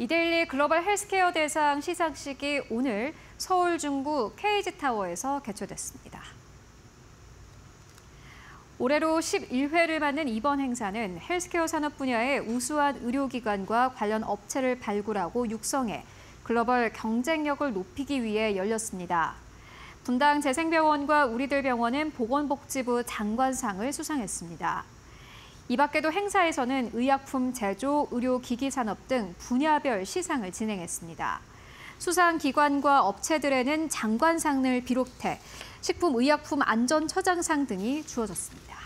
이데일리 글로벌 헬스케어 대상 시상식이 오늘 서울 중구 KG타워에서 개최됐습니다. 올해로 11회를 맞는 이번 행사는 헬스케어 산업 분야의 우수한 의료기관과 관련 업체를 발굴하고 육성해 글로벌 경쟁력을 높이기 위해 열렸습니다. 분당 재생병원과 우리들병원은 보건복지부 장관상을 수상했습니다. 이 밖에도 행사에서는 의약품 제조, 의료기기 산업 등 분야별 시상을 진행했습니다. 수상 기관과 업체들에는 장관상을 비롯해 식품의약품 안전처장상 등이 주어졌습니다.